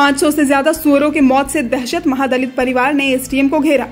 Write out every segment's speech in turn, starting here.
500 से ज़्यादा सुअरों की मौत से दहशत महादलित परिवार ने एसडीएम को घेरा।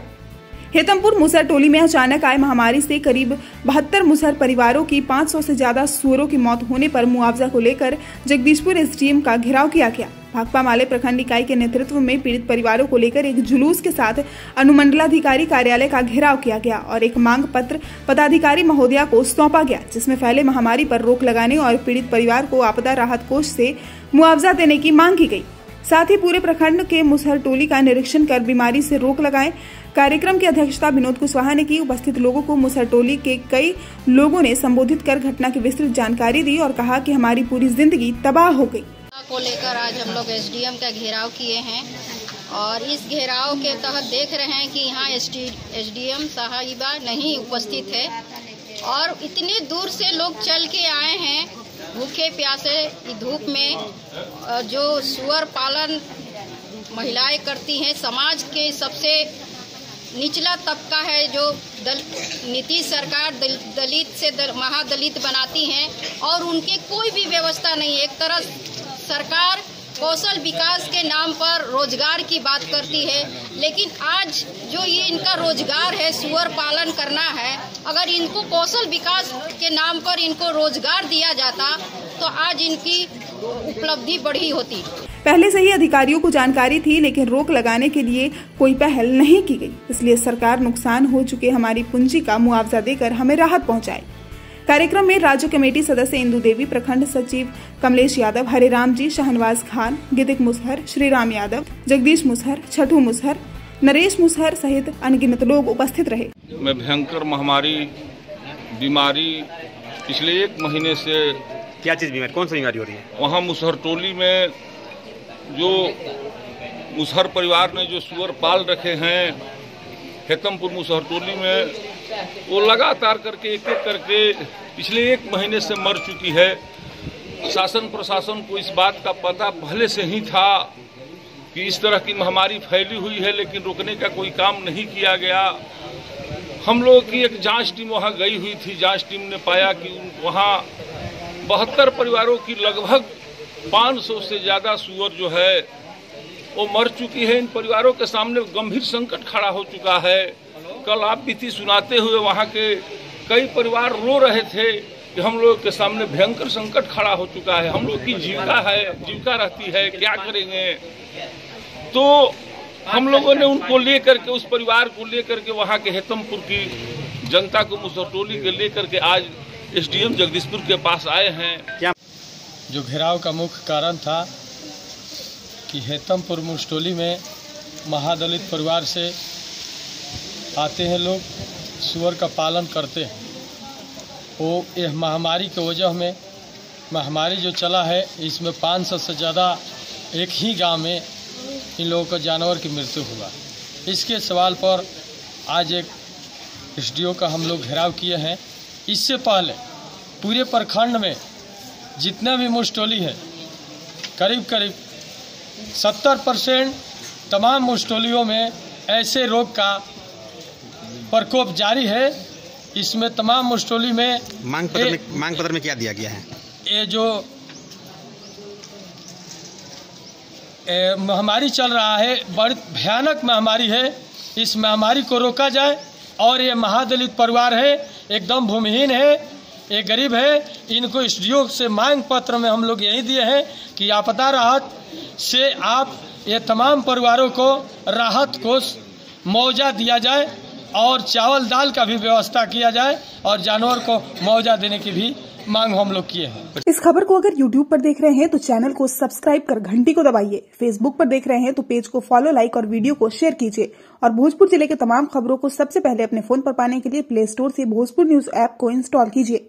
हेतमपुर मुसहर टोली में अचानक आए महामारी से करीब बहत्तर मुसहर परिवारों की 500 से ज़्यादा सुअरों की मौत होने पर मुआवजा को लेकर जगदीशपुर एसडीएम का घेराव किया गया। भाकपा माले प्रखंड इकाई के नेतृत्व में पीड़ित परिवारों को लेकर एक जुलूस के साथ अनुमंडलाधिकारी कार्यालय का घेराव किया गया और एक मांग पत्र पदाधिकारी महोदया को सौंपा गया, जिसमें फैले महामारी पर रोक लगाने और पीड़ित परिवार को आपदा राहत कोष से मुआवजा देने की मांग की गई। साथ ही पूरे प्रखंड के मुसहर टोली का निरीक्षण कर बीमारी से रोक लगाएँ। कार्यक्रम की अध्यक्षता विनोद कुशवाहा ने की। उपस्थित लोगों को मुसहर टोली के कई लोगों ने संबोधित कर घटना की विस्तृत जानकारी दी और कहा कि हमारी पूरी ज़िंदगी तबाह हो गई। को लेकर आज हम लोग एसडीएम का घेराव किए हैं और इस घेराव के तहत देख रहे हैं कि यहाँ एस डी एम साहिबा नहीं उपस्थित है और इतनी दूर से लोग चल के आए हैं भूखे प्यासे धूप में जो सुअर पालन महिलाएँ करती हैं समाज के सबसे निचला तबका है जो दल नीतीश सरकार दल, दलित से दल, महादलित बनाती हैं और उनके कोई भी व्यवस्था नहीं एक तरह सरकार कौशल विकास के नाम पर रोज़गार की बात करती है, लेकिन आज जो ये इनका रोज़गार है, सुअर पालन करना है, अगर इनको कौशल विकास के नाम पर इनको रोज़गार दिया जाता तो आज इनकी उपलब्धि बढ़ी होती। पहले से ही अधिकारियों को जानकारी थी, लेकिन रोक लगाने के लिए कोई पहल नहीं की गई। इसलिए सरकार नुकसान हो चुके हमारी पूंजी का मुआवजा देकर हमें राहत पहुँचाए। कार्यक्रम में राज्य कमेटी सदस्य इंदू देवी प्रखंड सचिव कमलेश यादव हरिराम जी शाहनवाज खान गिदिक मुसहर श्रीराम यादव जगदीश मुसहर छठू मुसहर नरेश मुसहर सहित अनगिनत लोग उपस्थित रहे। मैं भयंकर महामारी बीमारी पिछले एक महीने से क्या चीज़ बीमारी? कौन सी बीमारी हो रही है? वहाँ मुसहर टोली में जो मुसहर परिवार ने जो सुअर पाल रखे हैं हेतमपुर मुसहर टोली में वो लगातार करके एक एक करके पिछले एक महीने से मर चुकी है। शासन प्रशासन को इस बात का पता पहले से ही था कि इस तरह की महामारी फैली हुई है, लेकिन रोकने का कोई काम नहीं किया गया। हम लोगों की एक जाँच टीम वहाँ गई हुई थी। जाँच टीम ने पाया कि वहाँ बहत्तर परिवारों की लगभग 500 से ज़्यादा सुअर जो है, वो मर चुकी है। इन परिवारों के सामने गंभीर संकट खड़ा हो चुका है। कल आप बीती सुनाते हुए वहाँ के कई परिवार रो रहे थे कि हम लोग के सामने भयंकर संकट खड़ा हो चुका है। हम लोग की जीविका है जीविका रहती है क्या करेंगे? तो हम लोगों ने उनको लेकर के उस परिवार को लेकर के वहाँ के हेतमपुर की जनता को मुसरटोली के लेकर के आज एसडीएम जगदीशपुर के पास आए हैं। क्या जो घेराव का मुख्य कारण था कि हेतमपुर मुस्टोली में महादलित परिवार से आते हैं लोग, सुअर का पालन करते हैं। वो यह महामारी के वजह में, महामारी जो चला है, इसमें 500 से ज़्यादा एक ही गाँव में इन लोगों का जानवर की मृत्यु हुआ। इसके सवाल पर आज एक एस का हम लोग घेराव किए हैं। इससे पहले पूरे प्रखंड में जितने भी मुस्टोली है, करीब करीब 70 परसेंट तमाम मुस्टोलियों में ऐसे रोग का प्रकोप जारी है। इसमें तमाम मुस्टोली में मांग पत्र में मांग पत्र में क्या दिया गया है? ये जो महामारी चल रहा है बड़ी भयानक महामारी है। इस महामारी को रोका जाए और ये महादलित परिवार है एकदम भूमिहीन है ये गरीब है। इनको इस से मांग पत्र में हम लोग यही दिए हैं कि आपदा राहत से आप ये तमाम परिवारों को राहत कोष मुआवजा दिया जाए। और चावल दाल का भी व्यवस्था किया जाए और जानवर को मुआवजा देने की भी मांग हम लोग किए हैं। इस खबर को अगर YouTube पर देख रहे हैं तो चैनल को सब्सक्राइब कर घंटी को दबाइए। Facebook पर देख रहे हैं तो पेज को फॉलो लाइक और वीडियो को शेयर कीजिए। और भोजपुर ज़िले के तमाम खबरों को सबसे पहले अपने फ़ोन पर पाने के लिए प्ले स्टोर से भोजपुर न्यूज़ ऐप को इंस्टॉल कीजिए।